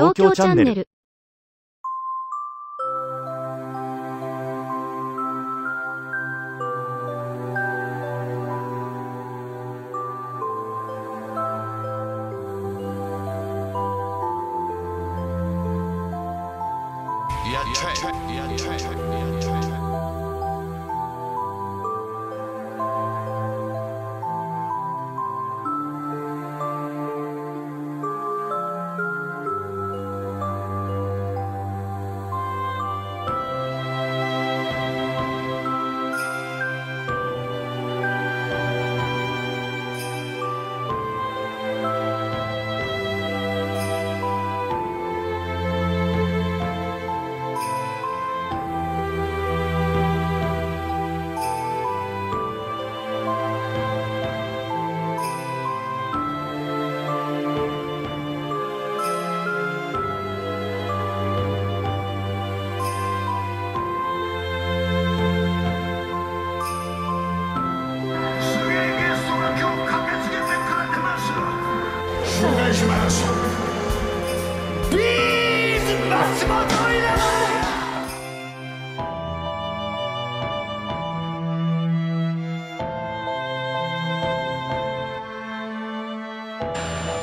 東京チャンネル。すげえ。ゲス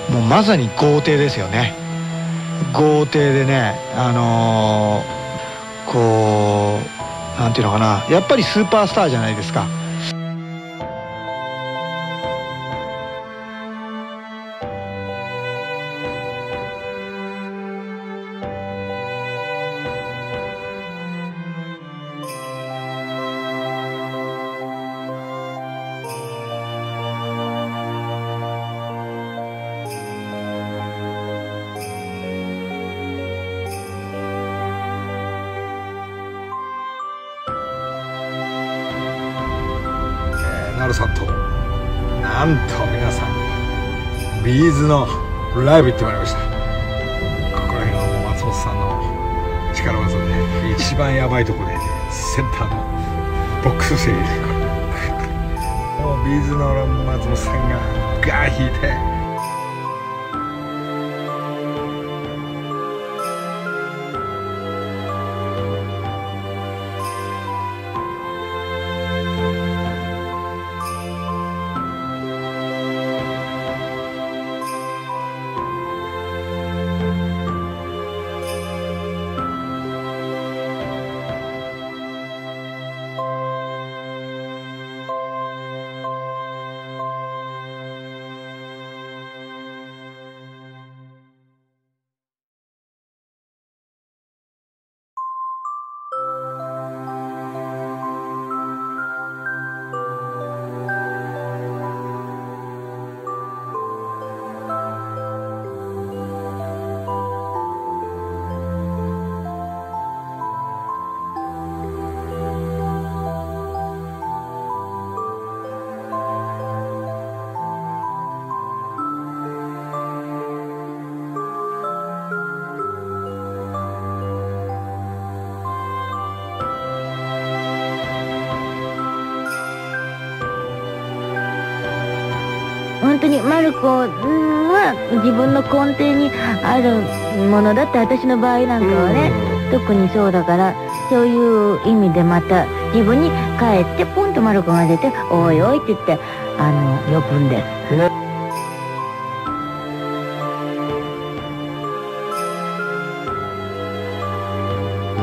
もうまさに豪邸ですよね。豪邸でねあのーこうなんていうのかな。やっぱりスーパースターじゃないですか。えー、なるさんと。なんと皆さんビーズのライブ行ってまいりました。ここら辺は松本さんの力技で一番やばいとこでセンターのボックス席でもうビーズの松本さんがガー引いて本当にマルコは自分の根底にあるものだって私の場合なんかはね、特にそうだからそういう意味でまた自分に帰ってポンとマルコが出て「おいおい」って言ってあの呼ぶんです。く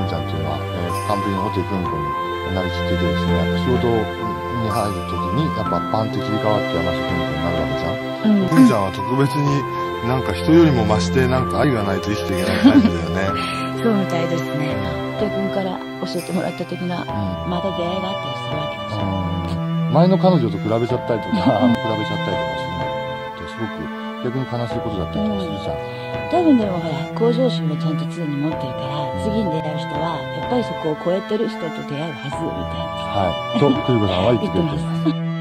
んちゃんっていうのは、えー完璧にホテルくんこになりきっててですね、仕事に入るときに、やっぱバンって切り替わって山下くんこになるわけじゃん。うんくんちゃんは特別になんか人よりも増してなんか愛がないと生きていけない感じだよね。そうみたいですね。テ君から教えてもらった的な、うんまた出会いがあったりするわけですよ。うん前の彼女と比べちゃったりとか、比べちゃったりとかするのってすごく逆に悲しいことだったりとかするじゃん。多分でもほら、向上心もちゃんと常に持ってるから、次に出会う人は、やっぱりそこを超えてる人と出会うはず、みたいな。はい。と、クリコさんは言って言ってくれてます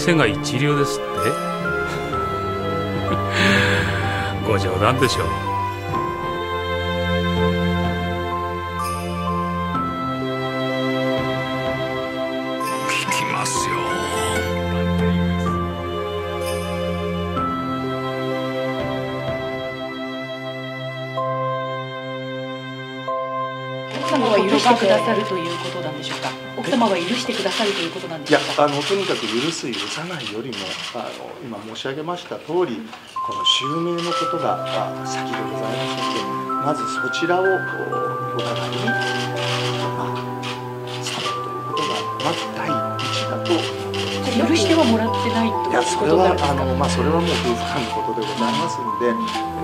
店が一流ですって。ご冗談でしょう。許してくださるということなんでしょうか？奥様は許してくださるということなんでいやしょうか？あのとにかく許す許さないよりもあの今申し上げました通りこの襲名のことがあ先でございますのでまずそちらをおお互いに、まあ、伝えるということがまず第一だと許してはもらってないといやそれはあの、まあ、それはもう夫婦間のことでございますんで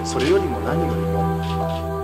それよりも何よりも